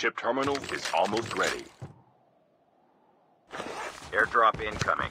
Chip terminal is almost ready. Airdrop incoming.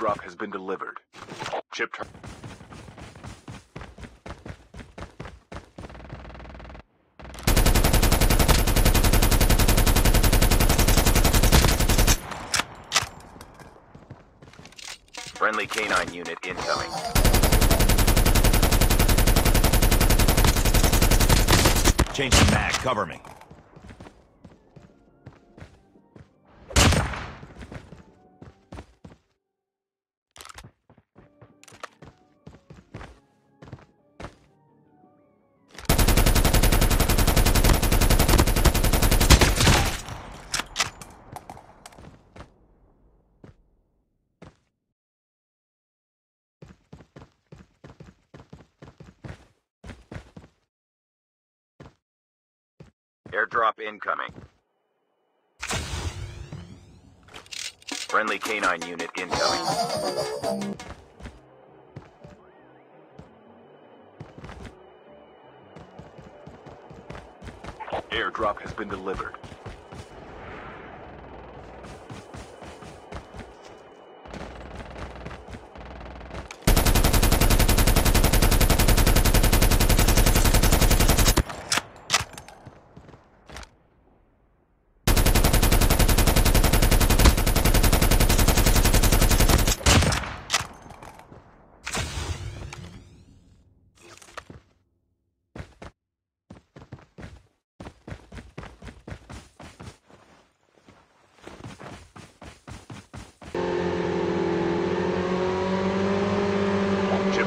Airdrop has been delivered. Chip Friendly K9 unit incoming. Changing mag, cover me. Airdrop incoming. Friendly K9 unit incoming. Airdrop has been delivered. Chip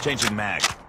Changing mag.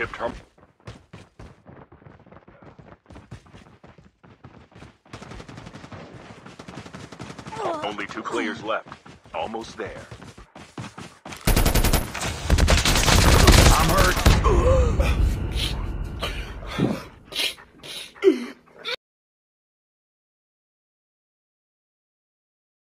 Chip term. Only two players left. Almost there. I'm hurt.